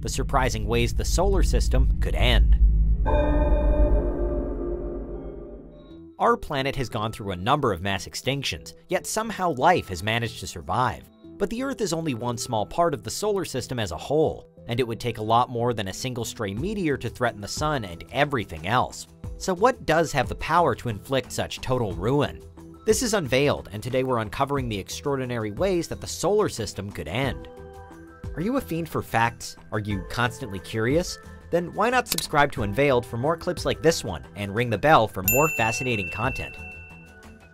the surprising ways the solar system could end. Our planet has gone through a number of mass extinctions, yet somehow life has managed to survive. But the Earth is only one small part of the solar system as a whole, and it would take a lot more than a single stray meteor to threaten the Sun and everything else. So what does have the power to inflict such total ruin? This is unveiled, and today we're uncovering the extraordinary ways that the solar system could end. Are you a fiend for facts? Are you constantly curious? Then why not subscribe to Unveiled for more clips like this one, and ring the bell for more fascinating content.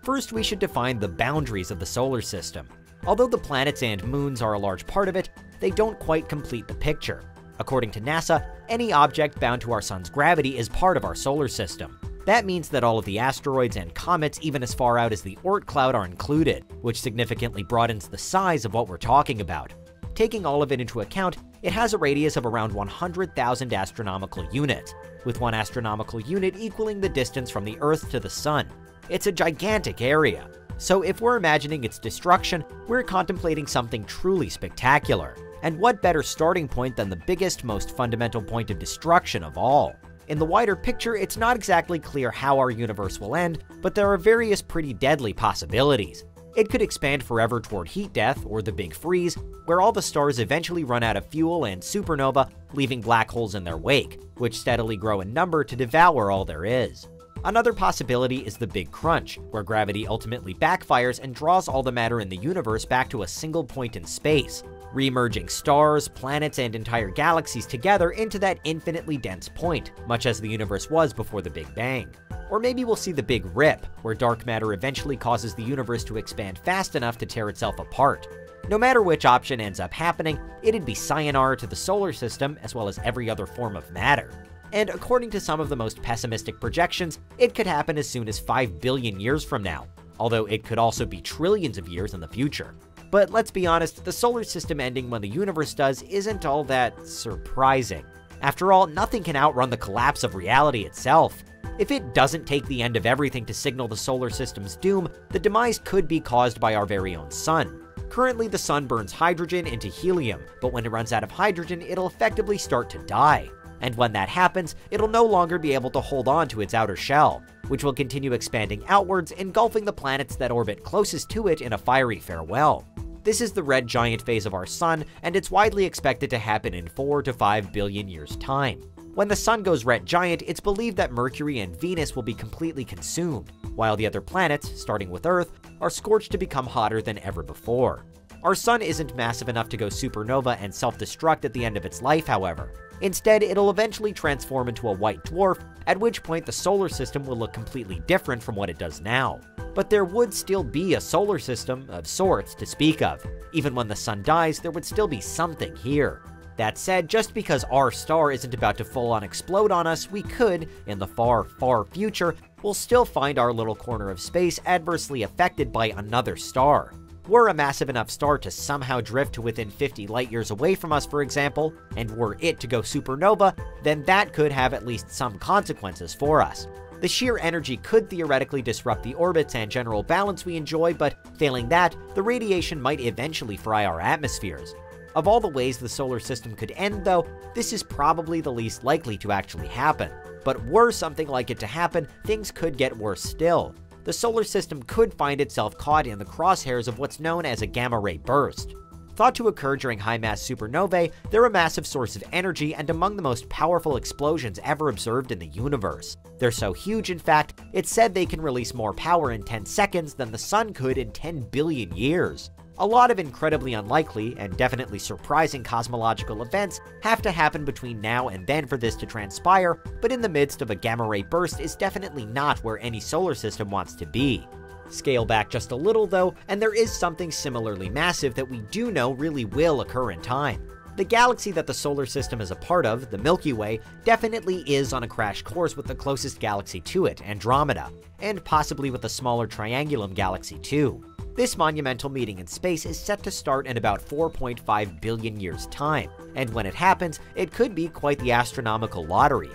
First, we should define the boundaries of the solar system. Although the planets and moons are a large part of it, they don't quite complete the picture. According to NASA, any object bound to our sun's gravity is part of our solar system. That means that all of the asteroids and comets, even as far out as the Oort cloud, are included, which significantly broadens the size of what we're talking about. Taking all of it into account, it has a radius of around 100,000 astronomical units, with one astronomical unit equaling the distance from the Earth to the Sun. It's a gigantic area. So if we're imagining its destruction, we're contemplating something truly spectacular. And what better starting point than the biggest, most fundamental point of destruction of all? In the wider picture, it's not exactly clear how our universe will end, but there are various pretty deadly possibilities. It could expand forever toward heat death or the big freeze, where all the stars eventually run out of fuel and supernova, leaving black holes in their wake, which steadily grow in number to devour all there is. Another possibility is the Big Crunch, where gravity ultimately backfires and draws all the matter in the universe back to a single point in space, remerging stars, planets, and entire galaxies together into that infinitely dense point, much as the universe was before the Big Bang. Or maybe we'll see the Big Rip, where dark matter eventually causes the universe to expand fast enough to tear itself apart. No matter which option ends up happening, it'd be sayonara to the solar system as well as every other form of matter. And according to some of the most pessimistic projections, it could happen as soon as 5 billion years from now, although it could also be trillions of years in the future. But let's be honest, the solar system ending when the universe does isn't all that surprising. After all, nothing can outrun the collapse of reality itself. If it doesn't take the end of everything to signal the solar system's doom, the demise could be caused by our very own sun. Currently, the sun burns hydrogen into helium, but when it runs out of hydrogen, it'll effectively start to die. And when that happens, it'll no longer be able to hold on to its outer shell, which will continue expanding outwards, engulfing the planets that orbit closest to it in a fiery farewell. This is the red giant phase of our sun, and it's widely expected to happen in 4 to 5 billion years' time. When the sun goes red giant, it's believed that Mercury and Venus will be completely consumed, while the other planets, starting with Earth, are scorched to become hotter than ever before. Our sun isn't massive enough to go supernova and self-destruct at the end of its life, however. Instead, it'll eventually transform into a white dwarf, at which point the solar system will look completely different from what it does now. But there would still be a solar system of sorts to speak of. Even when the sun dies, there would still be something here. That said, just because our star isn't about to full on explode on us, we could, in the far, far future, will still find our little corner of space adversely affected by another star. Were a massive enough star to somehow drift to within 50 light years away from us, for example, and were it to go supernova, then that could have at least some consequences for us. The sheer energy could theoretically disrupt the orbits and general balance we enjoy, but failing that, the radiation might eventually fry our atmospheres. Of all the ways the solar system could end, though, this is probably the least likely to actually happen. But were something like it to happen, things could get worse still. The solar system could find itself caught in the crosshairs of what's known as a gamma ray burst. Thought to occur during high mass supernovae, they're a massive source of energy and among the most powerful explosions ever observed in the universe. They're so huge, in fact, it's said they can release more power in 10 seconds than the sun could in 10 billion years. A lot of incredibly unlikely and definitely surprising cosmological events have to happen between now and then for this to transpire, but in the midst of a gamma ray burst is definitely not where any solar system wants to be. Scale back just a little though, and there is something similarly massive that we do know really will occur in time. The galaxy that the solar system is a part of, the Milky Way, definitely is on a crash course with the closest galaxy to it, Andromeda, and possibly with a smaller Triangulum galaxy too. This monumental meeting in space is set to start in about 4.5 billion years' time, and when it happens, it could be quite the astronomical lottery.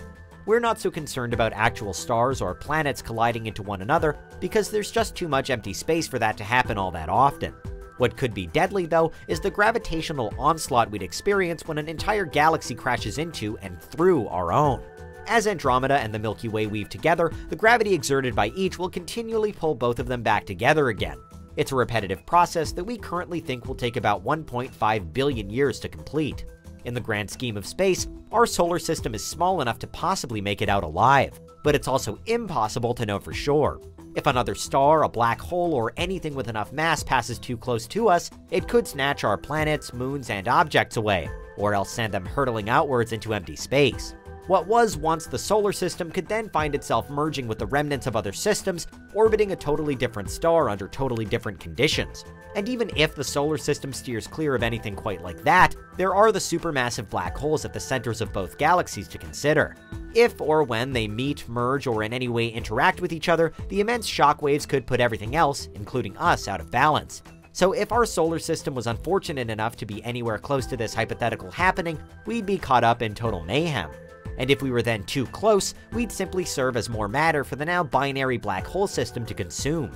We're not so concerned about actual stars or planets colliding into one another because there's just too much empty space for that to happen all that often. What could be deadly, though, is the gravitational onslaught we'd experience when an entire galaxy crashes into and through our own. As Andromeda and the Milky Way weave together, the gravity exerted by each will continually pull both of them back together again. It's a repetitive process that we currently think will take about 1.5 billion years to complete. In the grand scheme of space, our solar system is small enough to possibly make it out alive, but it's also impossible to know for sure. If another star, a black hole, or anything with enough mass passes too close to us, it could snatch our planets, moons, and objects away, or else send them hurtling outwards into empty space. What was once the solar system could then find itself merging with the remnants of other systems, orbiting a totally different star under totally different conditions. And even if the solar system steers clear of anything quite like that, there are the supermassive black holes at the centers of both galaxies to consider. If or when they meet, merge, or in any way interact with each other, the immense shockwaves could put everything else, including us, out of balance. So if our solar system was unfortunate enough to be anywhere close to this hypothetical happening, we'd be caught up in total mayhem and if we were then too close, we'd simply serve as more matter for the now binary black hole system to consume.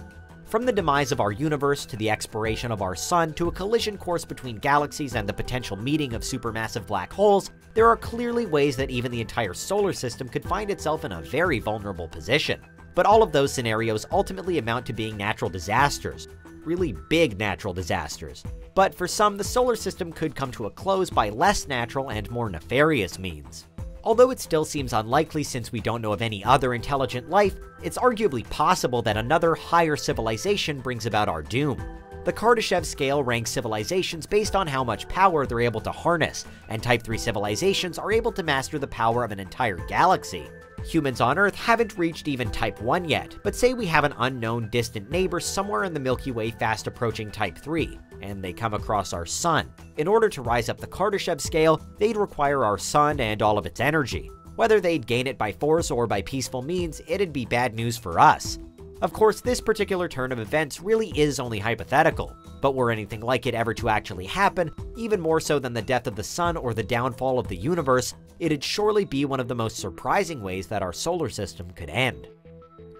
From the demise of our universe to the expiration of our sun to a collision course between galaxies and the potential meeting of supermassive black holes, there are clearly ways that even the entire solar system could find itself in a very vulnerable position. But all of those scenarios ultimately amount to being natural disasters, really big natural disasters. But for some, the solar system could come to a close by less natural and more nefarious means. Although it still seems unlikely since we don't know of any other intelligent life, it's arguably possible that another higher civilization brings about our doom. The Kardashev scale ranks civilizations based on how much power they're able to harness, and Type 3 civilizations are able to master the power of an entire galaxy. Humans on Earth haven't reached even Type 1 yet, but say we have an unknown distant neighbor somewhere in the Milky Way fast approaching Type 3 and they come across our sun. In order to rise up the Kardashev scale, they'd require our sun and all of its energy. Whether they'd gain it by force or by peaceful means, it'd be bad news for us. Of course, this particular turn of events really is only hypothetical, but were anything like it ever to actually happen, even more so than the death of the sun or the downfall of the universe, it'd surely be one of the most surprising ways that our solar system could end.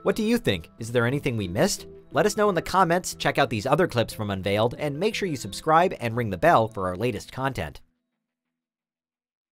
What do you think? Is there anything we missed? Let us know in the comments, check out these other clips from Unveiled, and make sure you subscribe and ring the bell for our latest content.